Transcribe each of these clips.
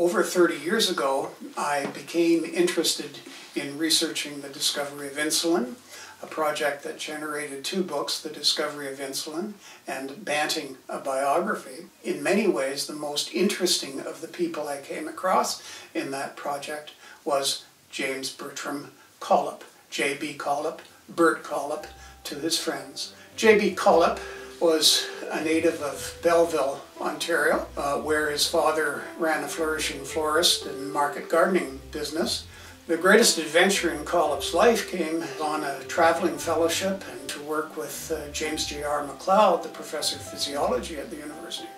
over 30 years ago, I became interested in researching the discovery of insulin, a project that generated two books, The Discovery of Insulin and Banting, a Biography. In many ways, the most interesting of the people I came across in that project was James Bertram Collip, J.B. Collip, Bert Collip to his friends. J.B. Collip was a native of Belleville, Ontario, uh, where his father ran a flourishing florist and market gardening business. The greatest adventure in Collip's life came on a traveling fellowship and to work with uh, James J.R. MacLeod, the professor of physiology at the University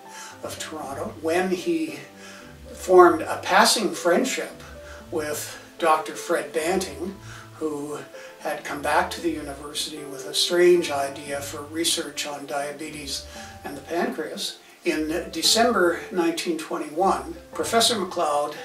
of Toronto, when he formed a passing friendship with Dr. Fred Banting, who had come back to the university with a strange idea for research on diabetes and the pancreas. In December 1921, Professor MacLeod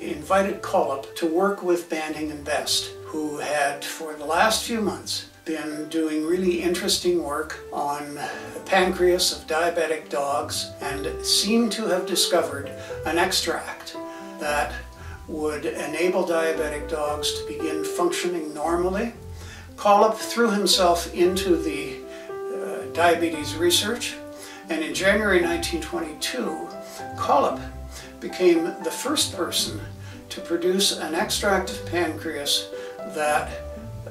invited Collip to work with Banting and Best, who had, for the last few months, been doing really interesting work on the pancreas of diabetic dogs and seemed to have discovered an extract that would enable diabetic dogs to begin functioning normally. Collip threw himself into the uh, diabetes research, and in January 1922, Collip became the first person to produce an extract of pancreas that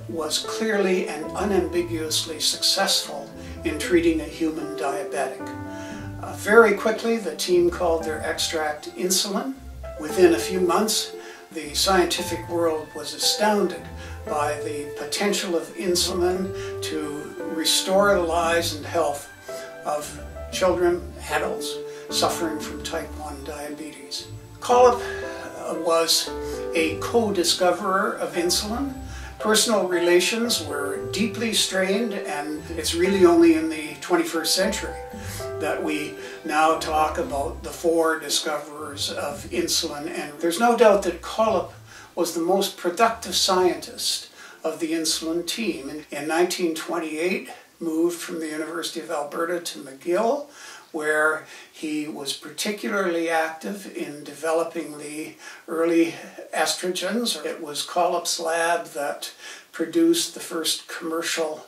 was clearly and unambiguously successful in treating a human diabetic. Uh, very quickly, the team called their extract insulin, Within a few months, the scientific world was astounded by the potential of insulin to restore the lives and health of children, adults suffering from type 1 diabetes. Collip uh, was a co-discoverer of insulin. Personal relations were deeply strained and it's really only in the 21st century that we now talk about the four discoverers of insulin. And there's no doubt that Collip was the most productive scientist of the insulin team. In 1928, moved from the University of Alberta to McGill, where he was particularly active in developing the early estrogens. It was Collip's lab that produced the first commercial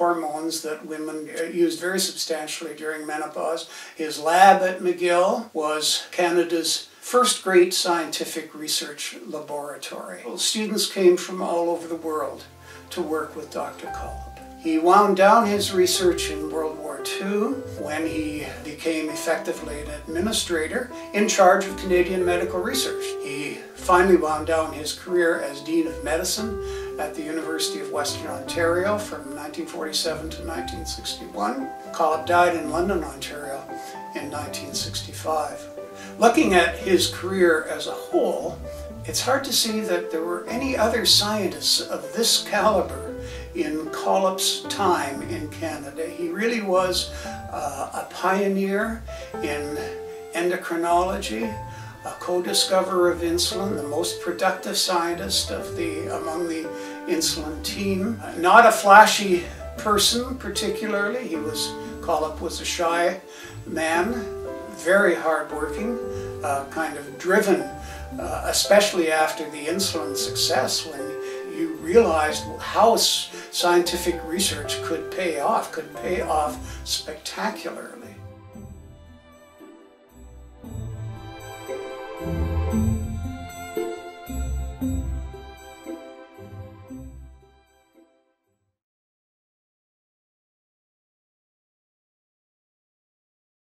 hormones that women uh, used very substantially during menopause. His lab at McGill was Canada's first great scientific research laboratory. Students came from all over the world to work with Dr. Collip. He wound down his research in World War II when he became effectively an administrator in charge of Canadian medical research. He finally wound down his career as Dean of Medicine at the University of Western Ontario from 1947 to 1961. Collip died in London, Ontario in 1965. Looking at his career as a whole, it's hard to see that there were any other scientists of this caliber in Collip's time in Canada. He really was uh, a pioneer in endocrinology, a co-discoverer of insulin, the most productive scientist of the among the insulin team. Not a flashy person particularly. He was Collip was a shy man, very hardworking, uh, kind of driven, uh, especially after the insulin success when you realized how scientific research could pay off, could pay off spectacularly.